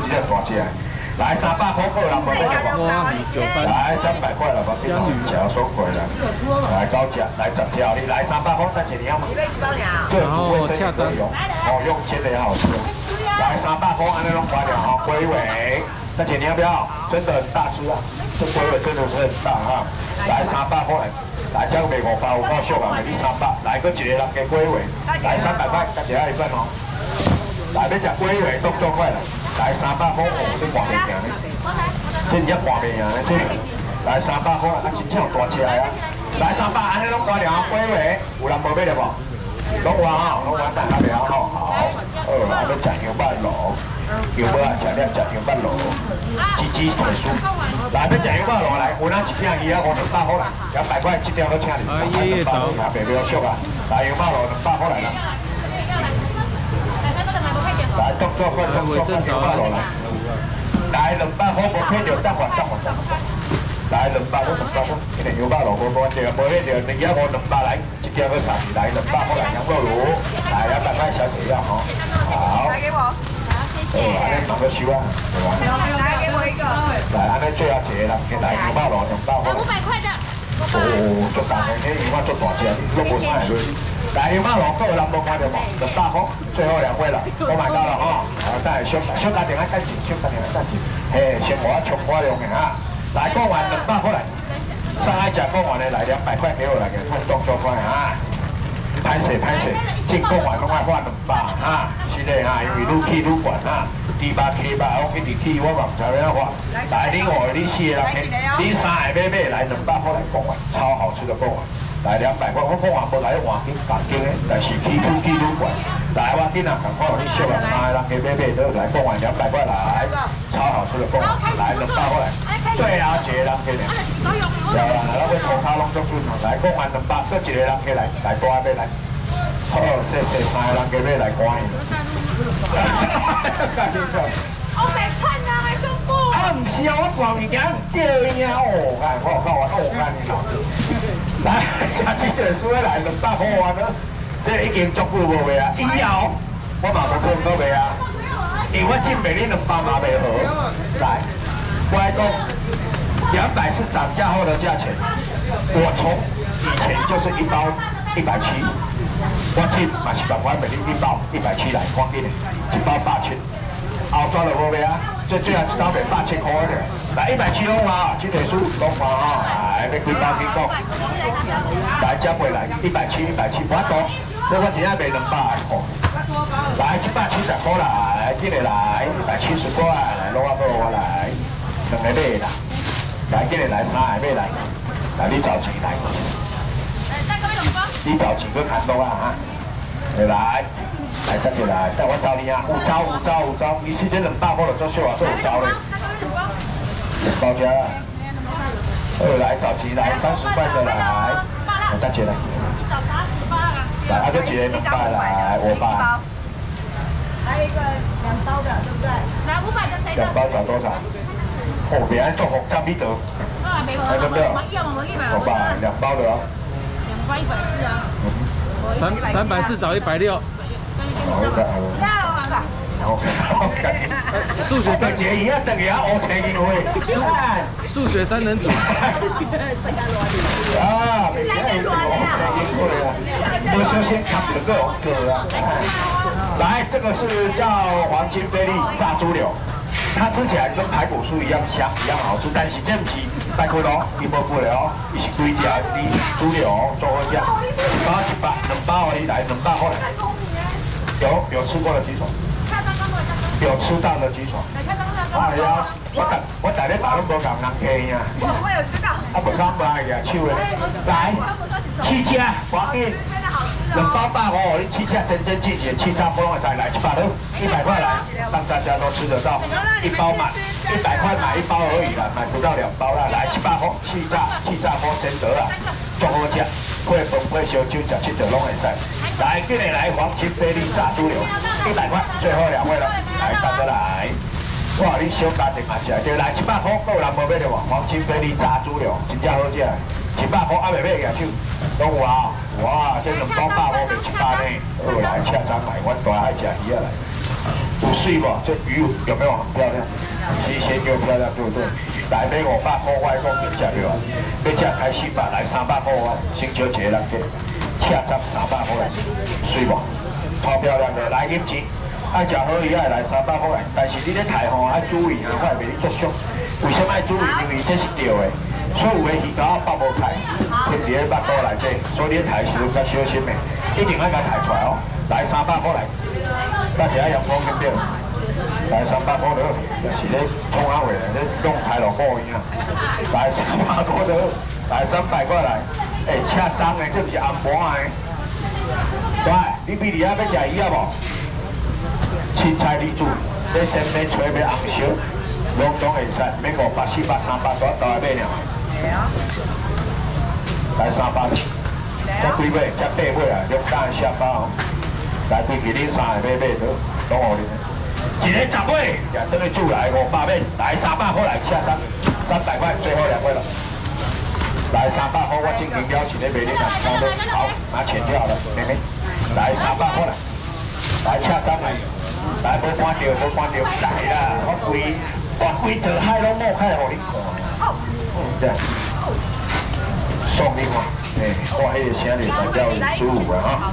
这只大只。来三百块够了，无得了。来三百块了，把这条桥收回来。来高价，来十条，你来三百块，大姐你要吗？这主味真可以用，好，用切的也好吃。来三百块，安尼拢关了哈，龟尾，大姐你要不要？真的很大只啊，这龟尾真的是很大哈。来三百块，来这个卖五百，我够俗啊，卖你三百。来个一个人给龟尾，来三百块，再加一份吗。来要食龟尾，动作快了。来三百块，哦，这半面赢呢，这只半面赢呢，这来三百块，啊，真正有大车啊！来三百，安尼拢关了，归位，有人无买了无？拢完哦，拢完大家了吼，好，好，还要食羊板螺，羊板吃了食羊板螺，鸡鸡腿酥，来要食羊板螺来，有哪一片鱼啊？五两百块来，两百块一条都请你，两百块也别别俗啊！来羊板螺两百块来啦。来动作快，动作快，两百落来。来两百块，无骗着，等还等还等。来两百块，两百块，一定要百落，无无这个无骗着，你而家我两百来，一条去三，来两百块来，杨波如，来两百块小姐要，好。好，安尼两个收啊，对吧？来给我一个。来，安尼最后一个啦，来，五百块的。哦，做大的，你如果做大只，你不买去。来，牛马龙够了，不关掉嘛？两百块，最后两位了，都买到了哈。好，再小小打电话暂停，小打电话暂停。嘿，先我冲我用的哈。来，过完两大块来，上海价过完的来两百块给我来，给看动作快啊！拍摄拍摄，进过完拢爱换两百哈。是的啊，因为愈起愈管哈。第八 K 吧，我给你起，我嘛唔知要换。来，你五、你四个人，你三个买买来两大块来过完，超好吃的过完。来两百块，我讲话无来换金黄金的，但是起都起都贵。来我今啊，赶快有你小人买啦，给买买都来讲完两百块来，超好吃的讲来两百块来，最后一个人给你。有啦，那个涂骹拢足准哦，来讲完两百，再一个人给来，来多买来。好，谢谢三个人给买来关。哈哈哈我没称啊，还胸部。啊，唔是啊，我挂物件掉伊啊，哦，看我靠，我哦，看你老师。来，下次就输来两百块完了，这已经足够无卖啊！以后我嘛无可能卖啊，因为我进美你两百嘛袂好。来，我来讲，两百是涨价后的价钱。我从以前就是一包一百七，我进嘛是百块美你一包一百七来，光给你一包八千，后装了无卖啊？这最后一包卖八千块的，来一百七拢嘛，今天输拢嘛啊！来，要几包几个？来接回来，一百七，一百七，我多，所以我今日卖两百块。来一百七十块来，进来来，一百七十块来，攞啊攞我来，两个买啦，来进来来三个买来，来你找钱来。你找钱去看到啊哈，来，来跟住来，等我找你啊，五招五招五招，你时间两百块就做少啊，做五招嘞。包家，二来找钱来，三十块的来。我大姐来，来阿哥姐两包来，我包。还有一个两包的，对不对？来五百的谁？两包找多少？哦，别人做红加米德。来对不对？我包两包的哦。两包一百四啊。三三百四找一百六。好的，好的。数学三结一啊，等于啊，我前一位。数学三人组。啊，没钱我前一位啊。我首先看这个哥啊，来，这个是叫黄金菲力炸猪柳，它吃起来跟排骨酥一样香，一样好吃，但是这不是带骨头，一包不了哦，一是龟条的猪柳做好酱，一包一百，两包而已，来两包过来。有有吃过的几种？有吃到的举手。哎呀，我我大日打拢无共人客呀。我有吃到。啊，不讲不爱呀，手嘞。来，七家，黄金，两包百块，你七家真真切切，七家不用再来一百多，一百块来，让大家都吃得到。一包买，一百块买一包而已啦，买不到两包啦。来七百块，七炸，七炸锅真得啦，做好吃，配饭配烧酒食七条拢会使。来，今日来黄金菲力炸猪柳，一百块，最后两位了。来，大哥来！哇，你小家庭嘛吃，就来一百块，够人无买着哇？黄金菲力炸猪柳，真正好食，一百块还未买个手，拢有啊！哇，这两包百块卖七百呢，好来，车长来，我大爱吃鱼啊来。有水不？这鱼有没有很漂亮？新鲜又漂亮，对不对？来买五百块外公就吃了，要吃开四百，来三百块外，星期节人家车十三百块来，水不？超漂亮的，来一斤。爱食好鱼爱来三百块来，但是你咧台吼爱注意啊，我袂你作俗。为什么爱注意？因为这是钓的，所有的鱼竿放无台，贴伫咧腹肚内底，所以你台时要较小心的，一定爱甲抬出来哦。来三百块来，大家阳光跟钓，来三百块了，就是咧通阿话咧用台落货一样。来三百块了，来三百块来，哎，车脏的，这不是红盘的。对，你比你遐要食鱼啊无？青菜你煮，你前面炊要红烧，拢总会使，免五百、四百、三百，都都来买了。来三百，这几尾，这八尾啊，用干下包。来规矩恁三个买买都，拢互恁。一个十尾，也等于煮来五百尾，来三百块来车三，三百块，最后两位了。来三百块，我今天邀请你买恁啊，好，拿钱掉了，妹妹。来三百块来，来车三来。来，无关掉，无关掉，来啦！我规，我规条海拢冒开，互你看。嗯，对。送你看，哎，我迄个声里才叫舒服的哈。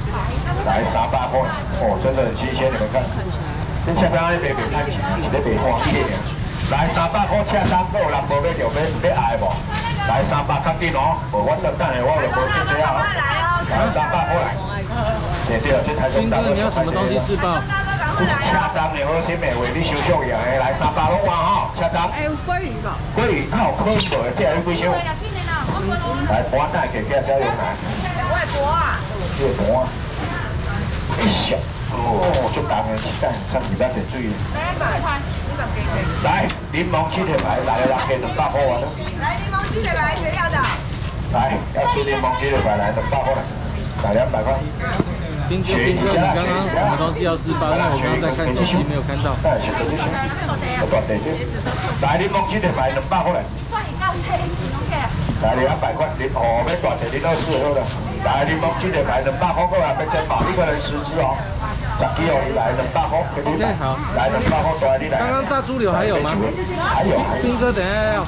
来三百块，哦，真的很新鲜，你们看。你车站那边别看钱，是咧卖花叶的。来三百块，车张够人无要着要要爱无？来三百较紧哦，无我等等下我就无出车啊。来三百块来。对对，这台中大哥，你要什么东西试报？这是车章的，好先美为你收上样的，来三百拢换吼，车章。还有鲑鱼吧？鲑鱼它有可无？这还有几少？来，盘带给家加油来。外婆啊。外婆啊。一小哦，就当然是干，上面那些水。来一百块，一百给给。来，柠檬鸡腿排，来来，给两百块完了。来，柠檬鸡腿排，谁要的？来，要吃柠檬鸡腿排，来两百块，来两百块。冰哥，冰哥，你刚刚什么东西要试发？那我刚刚在看手机，没有看到。来，你蒙起的牌两百块来。来，你一百块，你哦，要大的你都试好了。来，你蒙起的牌两百块过来，要真宝，一个人十只哦。十支哦，你来两百块，给你来。好，来两百块，过来你来。刚刚炸猪柳还有吗？还有。兵哥，等下要。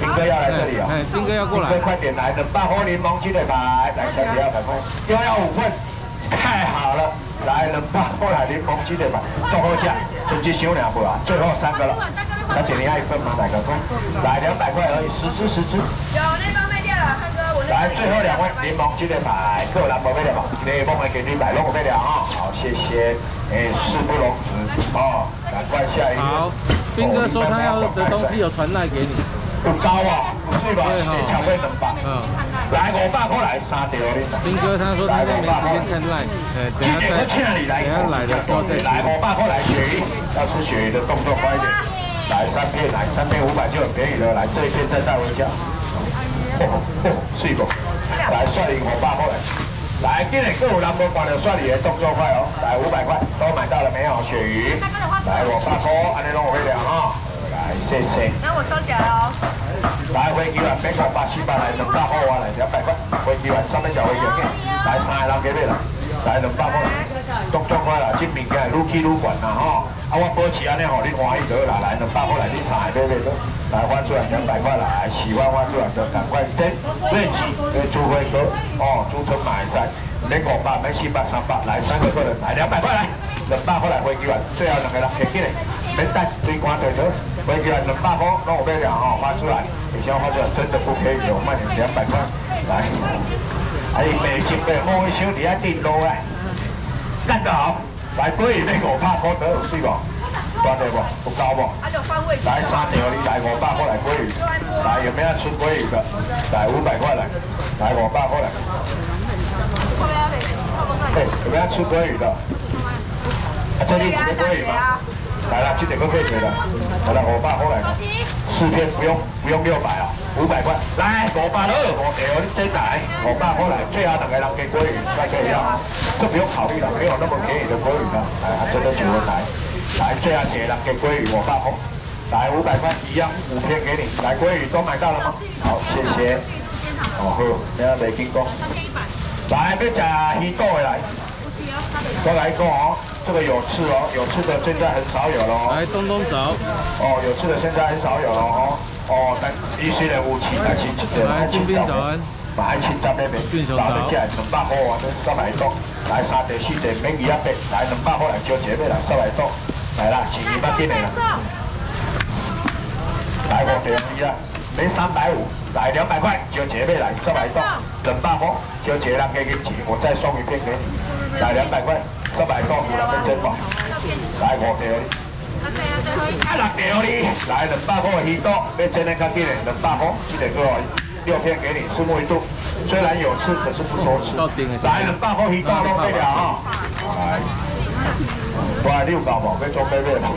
兵哥要来这里哦。哎，兵哥要过来。兵哥快点来，两百块柠檬鸡腿排，来小姐要百块，又要五份。太好了，来两百过来柠檬鸡腿吧，做好价，总计收两部啊，最后三个了，小姐你要一份吗？哪个份？来两百块而已，十只十只。来最后两位柠檬鸡腿排，各两包卖掉吧，你帮忙给你买弄卖掉啊，好谢谢，哎事不容辞哦，赶快下一个。好，兵哥说他要的东西有传赖给你。很高啊，不是吧？今天抢会两百。嗯。来五百过来杀掉你。兵哥他说他没时间看赖，呃，等下再，等下来的时候再来五百过来鳕鱼，要吃鳕鱼的动作快一点。来三片来，三片五百就很便宜了。来这一片再带回家。嚯嚯，是不？来帅你五百块来。来，今日各位男朋友了，帅你的动作快哦。来五百块，都买到了没有？鳕鱼。来我发哥，安尼拢会了哈。来谢谢。那我收起来哦。来飞机员，别个八七八来两百块啊，来两百块。飞机员，三百条飞机员，来三个人给你啦，来两百块。动作快啦，这物件愈起愈悬啦吼。啊，我保持安尼吼，你欢喜得啦，来两百块来，你三个买买都来翻出来两百块来，喜欢翻出来就赶快整，对起，对猪飞哥，哦，猪头买菜，免五百，免四百，三百，来三个客人，来两百块来，两百块来飞机员，最后两个人给起来，免等，最关对头。飞机来两百块，那我跟你讲哦，发出来，你先发出来，真的不便宜，我卖你两百块，来，还有美金的摸一箱，你还顶多哎，干得好，来鲑鱼那个我怕可得有水不？多的不？不高不？来三条，你来五百块来鲑鱼，来有没有吃鲑鱼的？来五百块来，来五百块来。嘿，有没有吃鲑鱼的？这里有鲑鱼吗？来了，今天够费钱了。来了，五百块来，四片不用不用六百啊，五百块。来，五百了，我给你真来，五百块来，最好两个人给鲑鱼，再可以啊，这不用考虑了，没有那么便宜的鲑鱼了。来，真的几人来，来，最后几个人给鲑鱼，五百块，来五百块一样，五片给你。来，鲑鱼都买到了吗？好，谢谢。哦好，等下没经过。来，要吃鱼肚的来。我来一个哦。这个有刺哦，有刺的现在很少有了哦。来东东找，哦，有刺的现在很少有了哦。哦，但伊虽然有刺，但是一个来金兵早安，买七十那边，老的只两百块啊，都三百多。来三地四地免二一百，来两百块来招姐妹来三百多。来啦，钱二百几的啦。来五地二啦，免三百五，来两百块招姐妹来三百多。两百块招姐人给给钱，我再送一片给你。来两百块，三百多，有人要真宝。来五地。啊，六条哩，来两百块鱼肚，要真的较紧的，两百块，这个过来六片给你，拭目以待。虽然有吃，可是不多吃。来两百块鱼大弄得了啊。来，我来你有搞无？要做咩咩啦？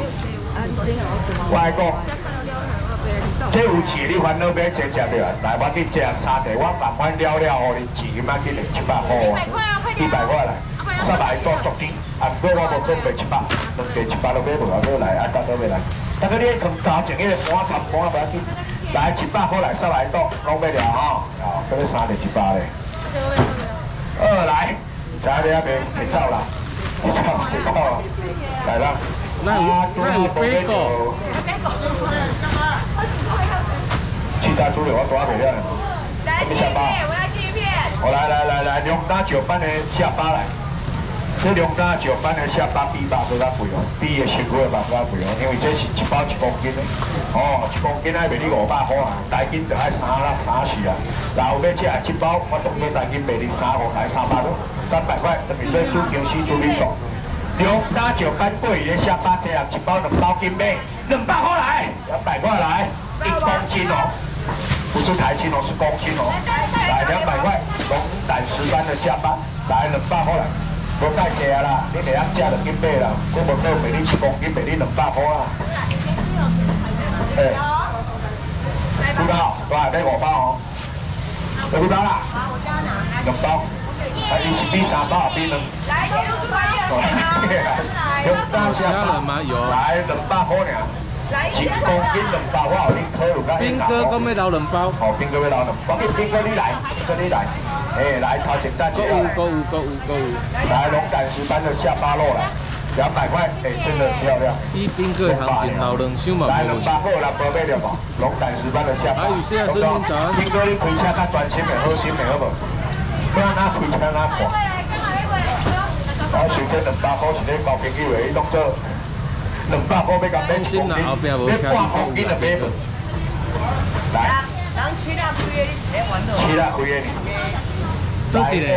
我来讲，这有钱你烦恼要吃吃着啊？来，我去吃三地，我慢慢了了，哦，你钱嘛给你七百块啊，一百块来。三百多足点，啊！不过我无准备一百，两地一百都买无啊！都来，啊，等都未来。但个你从头前迄个盘谈盘不要紧，来一百块来三百多，拢买了哈。啊，这个三地一百嘞。二来，在你那边别走啦，别走，别走。来啦。那有那有飞狗。其他猪肉我抓袂了。来纪念片，我要纪念片。我来来来来，两打九班的下巴来。这两家石斑的下巴比肉更加贵哦，比的新贵的肉更加贵哦，因为这是一包一公斤的，哦，一公斤爱卖你五百块啊，大斤就爱三啦三四啊，然后要吃一包，我同你大斤卖你三五来三百多，三百块，特别对主公司做你爽。两家石斑贵的下巴这样一包两包斤卖，两百块来，两百块来，一公斤哦，不是台斤哦，是公斤哦，来两百块，龙胆石斑的下巴，来两百块来。无介济啊啦，你袂晓食就紧买啦，我无够卖你一公斤，卖你两百块啦。哎，几包？多少？五包哦。有几包啦？两包。啊，你是比三包比两？来，两包有。来，两百块尔。一公斤两百块，你可有干？兵哥讲要留两包。好，兵哥要留两包。兵哥你来，兵哥你来。哎，来超简单，购物购物购物购物，来龙胆石斑的下巴肉来，两百块，哎，真的漂亮。一兵哥行情老冷收嘛，来两百块来包买了无？龙胆石斑的下巴，东东，兵哥你开车较专心的，好心的好无？不然哪开车哪看？我想这两百块是咧交朋友的，伊当做两百块要甲买一公斤，要半公斤的买无？来，七两开的，你是咧玩的？七两开的你。多几个？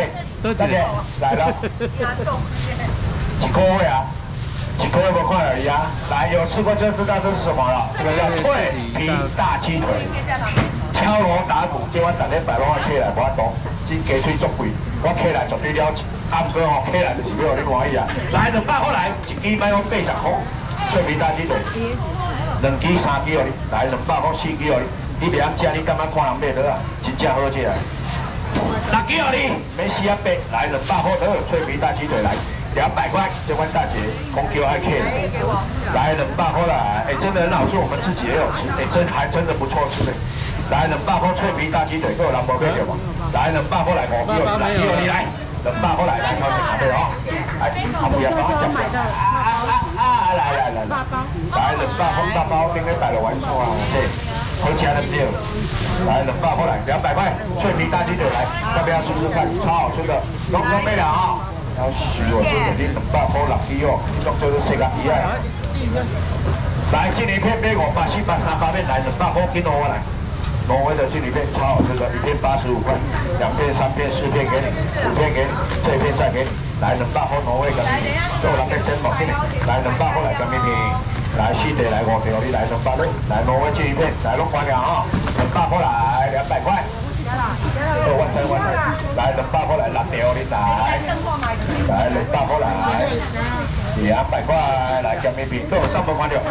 多几个？来了，几个位啊？几个位不快而已啊！来，有吃过就知道这是什么了。这个叫脆皮大鸡腿，敲锣打鼓，叫我逐日摆拢起来，我懂。真鸡腿足贵，我起来绝对了钱。阿哥哦，起来就是要你欢喜啊！来两百块来，一支卖我八十块。脆皮大鸡腿，两支三支哦你，来两百块四支哦你，你袂晓吃，你干嘛看人买得啊？真正好吃啊啊！六几号哩？没四一百，来两百块都有脆皮大鸡腿来，两百块，这款大姐空 Q I K 来两百块来，哎，真的很好吃，我们自己也有吃，哎，真还真的不错吃的。来两百块脆皮大鸡腿，够两百块有吗？来两百块来，五几号？六几号你来？两百块来，来挑选哪对哦？来，阿不要帮我讲。啊啊啊啊！来来来来，来两百块大包，今天摆了完数啊，对。好吃的没有，来两百过来，两百块脆皮大鸡腿来，要不要试试看？超好吃的，龙哥没了啊！要许我这肯定两百块六鸡哦，这种就是四个一样。来，这里片给我八七八三八片来两百块给我来，挪威的这里片超好吃的，一片八十五块，两片三片四片给你，五片给你，这一片再给你，来两百块挪威的，做两片真毛给你，来两百块来干面片。来四地来五条，你来两百六，来挪威这一片，来弄关了啊！两百块来，两百块。都完成完成，来两百块来六条，你来。来两百块来，两百块来加面皮，都有三百块了。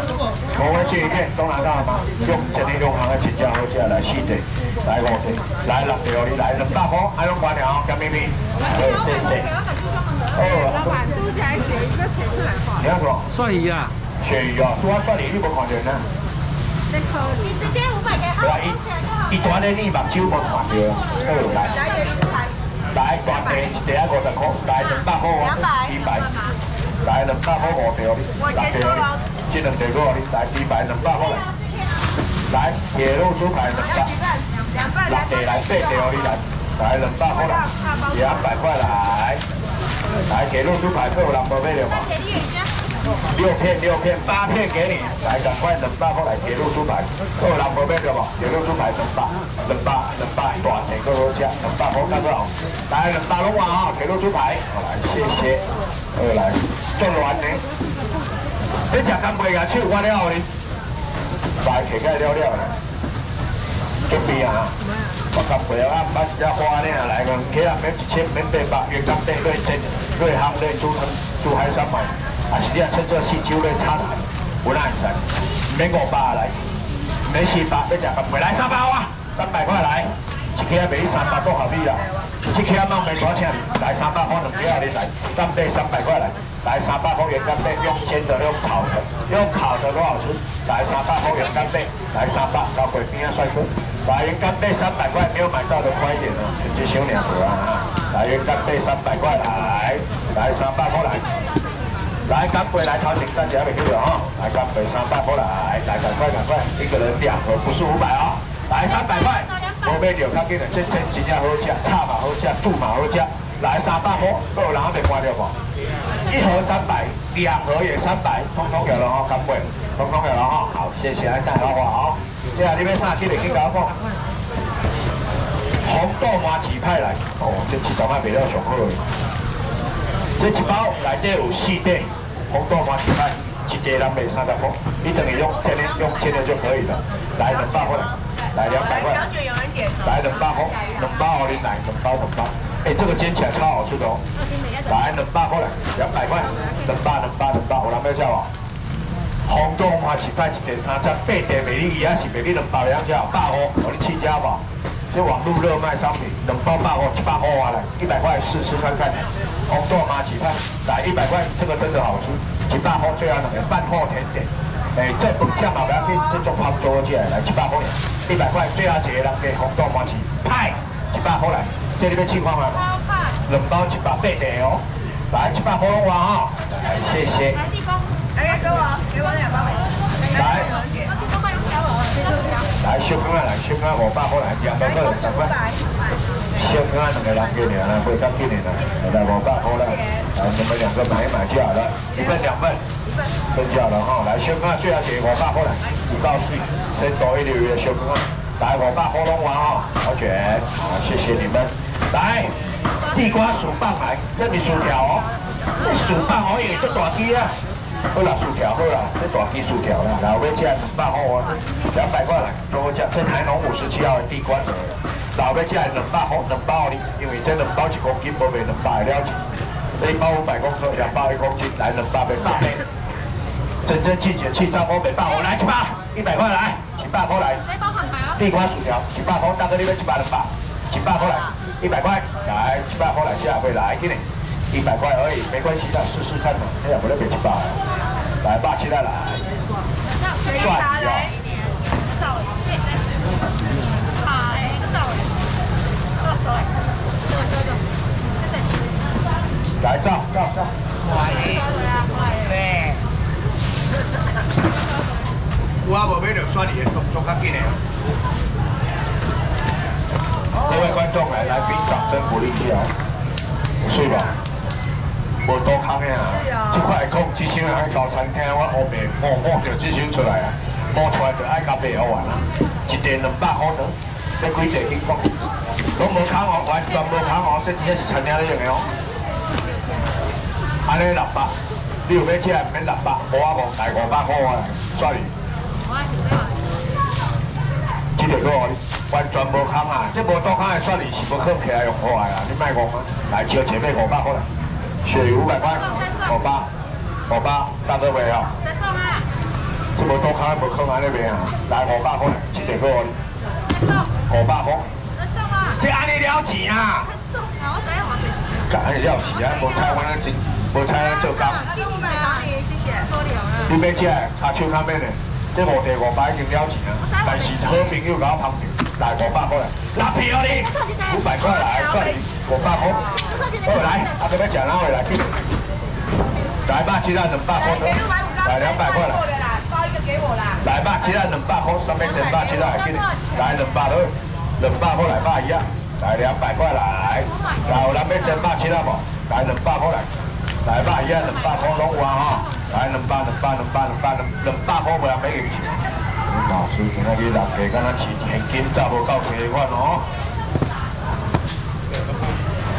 挪威这一片东南亚嘛，用这里用行的真正好吃，来四地，来五条，来六条，你来两百块，还弄关了啊！加面皮，好谢谢。哦，老板，都才选一个腿出来画。你要说？算一啊。鳕鱼啊，多算你，看见呢？你直接五百给他，一一段的你看来。来，来两百块，二百。来来来，来铁路猪排两百，来来，来两百块来，两百块来，来铁路猪排够人无买了吗？六片六片八片给你，来赶快两百块来铁路猪排，够人无买了吗？铁路猪排两百，两百两百大铁够好吃，两百块干多少？来两百龙王啊，铁路猪排，好来谢谢，好来。做完呢？你食干贝啊？手我了哩，白起个了了啦。准备啊！我干贝啊，捌只花呢来个，起啊免一千免八百，月干贝瑞珍、瑞行、瑞珠汤、珠海三买，还是你啊趁这四周来炒菜，有哪会使？免五百来，免四百，要食干贝来三百啊，三百块来，一起啊卖三百做合理啦。这起啊卖多少钱？来三百块两起啊你来，干贝三百块来。来三百块元干贝，用煎的，用炒的，用烤的多好吃。来三百块元干贝，来三百，搞贵边啊帅哥。来元干贝三百块，没有买到的快一点哦，直接收两盒啊！来元干贝三百块，来，来三百块来，来干贝来超市，大家别去了哈！来干贝三百块来，来赶快赶快，一个人两盒，不是五百哦。来三百块，我买了，赶紧的，真真真正好吃，炒嘛好吃，煮嘛好吃。来三百块，都有人得关掉不？一盒三百，两盒也三百，通通有了哈，干贝，通通有了哈。好，谢谢，来大老话哦。接下来这边上去的先搞讲，红豆麻糍派来，哦，这一包还比较上好的。这一包内底有四袋红豆麻糍派，一袋人卖三十块，你等于用真的用真的就可以了。来两百块，来两百块，小卷有人点来两百块，两包给你来，两包两包。哎，这个煎起来超好吃的哦。来两百块来，两百块，两百两百两百，有人要吃无？红豆花一块一袋三十，八袋美丽鱼也是美丽两包两只，百五，我你去家吧。这网络热卖商品，两包百五，一百块啊来，一百块试吃看看。红豆花几块？来一百块，这个真的好吃。一百块最好两个饭后甜点。哎，这不酱嘛，不要紧，这种差不多起来，来一百块，一百块最好一个人给红豆麻起派，一百块来，这里面情况吗？两包一百八的哦，来一百火龙丸哦，来谢谢。来地方，来给我，给我两包。来，来小哥啊，来小哥五百块来，两包过来十块。小哥两个人给你了，会再给你了，来五百块来，来你们两个买一买就好了，一份两份，一份就好了哈。来小哥最好给五百块来，五到四，先多一点的小哥，来五百火龙丸哦，好卷，好谢谢你们，来。地瓜薯棒来，这是薯条哦。这薯棒哦，因为这大鸡啊。好啦，薯条好啦，这大鸡薯条啦。来，我要吃两百块哦，两百块来，最好吃。这台农五十七号的地瓜，老要吃两百块，两百哩，因为这两包一公斤，无卖两百了钱。这一包五百公克，两包一公斤，来两百卖百倍。真正季节气炸锅卖百我来七百，一百块来，七百块来。地瓜薯条，七百块，大哥你要七百两百，七百块来。一百块，来一百块来下会来给你，一百块而已，没关系的，试试看嘛。哎呀，不能别去八，来八起来来，帅一下。来照照照。对。我无买着刷你的，做做较紧的。各位观众来，来宾掌声鼓励一下，是吧？无多坑的啊！这块空只想来早餐厅，我后面摸摸就只想出来啊，摸出来就爱加白好玩啊！一袋两百块呢，这几袋去讲，都无坑哦，完全无坑哦，这这是餐厅里用的哦。安尼六百，你有要吃免六百，五啊五大五百块啊，算你。这个多哦。完全无空啊！这无多空的算你是无空起来用坏啊！你卖讲啊！来招前面五百块，鳕鱼五百块，五百，五百，大哥袂哦。再送啊！这无多空的无空安尼卖啊！来五百块，一袋够哦。五百块。这安尼了钱啊！干安尼了钱啊！无菜我咱真，无菜咱做工。第五百找你，谢谢。你要吃卡手卡面的，这五袋五百已经了钱啊！但是好朋友甲我旁边。来五百块来，拿票你，五百块来，算你五百块。好来，阿哥要吃哪位来？来吧，鸡蛋两百块，来两百块了。包一个给我啦。来吧，鸡蛋两百块，上面整百，其他还给你。来两百了，两百块来吧一样。来两百块来，来有人要整百，其他不？来两百块来，来吧一样两百块拢有啊。来两百两百两百两百两两百块不要买进去。老师今仔日人家敢若钱现金找无够钱款哦。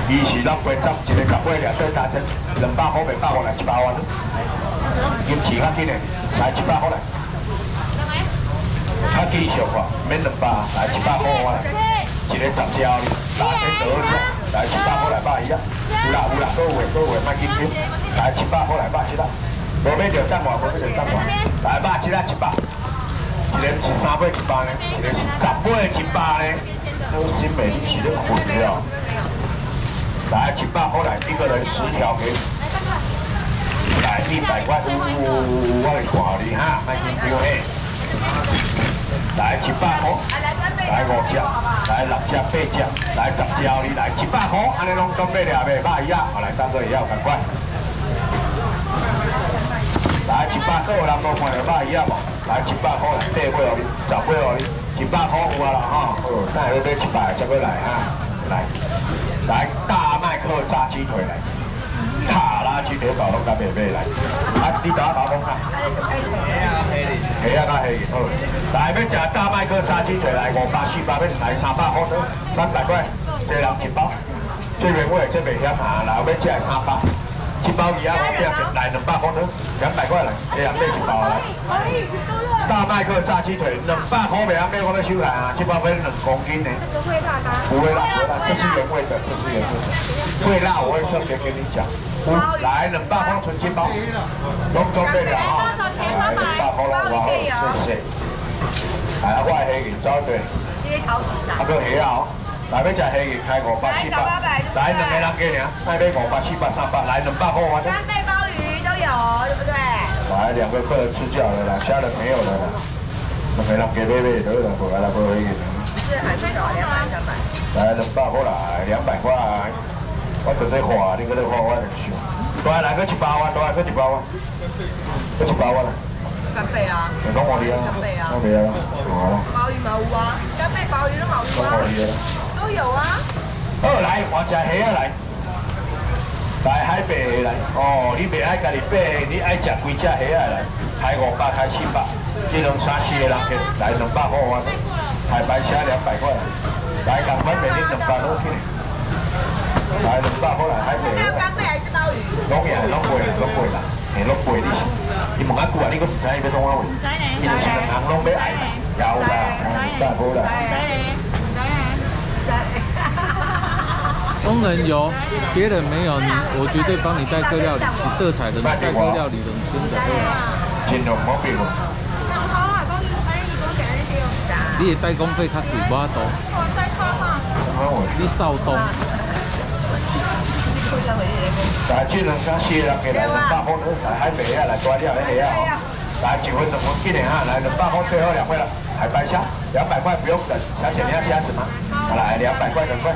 伊是咱八十一个十八两对单身，两百块袂百块来一百万。金钱较紧的，来一百块来。较继续看，免两百，来一百块我来。一个十招，打天得来一百块来百一啊。有啦有啦，各位各位卖紧张，来一百块来百七啦。无买着上外，无买着上外，来百七啦一百。一个是三百一百呢，一个是十八一百呢。都新美丽起的混了。来，一百块来，一个人十条给你。来一百块，我来挂你哈，卖紧张嘿。来一百块，来五只，来六只八只，来十只你来一百块，安尼拢准备了未？百一啊，来当做也要赶快。来一百块，有人都看到百一啊无？来一百块来，八块哦，十块哦，一百块有啊啦哈。好，等下要买一百，再过来哈，来。来大麦克炸鸡腿来，卡拉鸡腿堡拢甲妹妹来，啊，你打打讲下。黑啊黑的，黑啊加黑的，好。来要食大麦哥炸鸡腿来，五百四百要来三百块，三百块，一人一包。最原味最袂险啊，来要食来三百，一包鱼啊，我变来两百块，两百块来，一人买一包来。大麦克炸鸡腿，两百块袂晓买，我要收来啊！这包分两公斤呢。不会辣的。不会辣，不会辣，这是原味的，这是原味的。会辣，我会特别跟你讲。来，两百块纯金包，拢准备了啊！来，两百块拢有啊，谢谢。来，我系黑鱼走对。这头前啊。啊个虾啊！来，要食虾鱼开五百七百。来，两个人给你啊，再买五百七百三百，来两百块我。三倍鲍鱼都有，对不对？来两个客人吃饺了啦，虾的没有了啦。那没人给妹妹都有人过来了，不会给。是还是少两百三百？来两百过来，两百块。我准备花，你搁在花我来收。来来个一百万，来个一百万，个一百万啦。干贝啊！你讲我的啊？干贝啊！干贝啊！鲍鱼冇啊？干贝、鲍鱼都冇啊？都有啊。二来，我吃虾啊来。来海白来，哦，你袂爱家己买，你爱食几只虾来？开五百，开七百，一两三四个人去，来两百块我。海白虾两百块，来港湾每天两百多去。来两百块来海白。是干贝还是鲍鱼？拢呀，拢贵啦，拢贵啦，嘿，拢贵你。你问阿久啊，你个唔知伊要创啥货？唔知呢。伊就是两行拢要爱，有啦，两百块啦。唔知呢，唔知呢，唔知。工人有，别人没有，你我绝对帮你带个。料理，色彩的带个。料理人先的。尽量冇变。你的代工费较贵，无多。你少东。来，这两箱蟹来给来两百块，来海北啊，来抓料来虾啊。来，几分钟我给你哈，来两百块最后两位了，海白虾两百块不用等，小姐你要虾子吗？来两百块两块。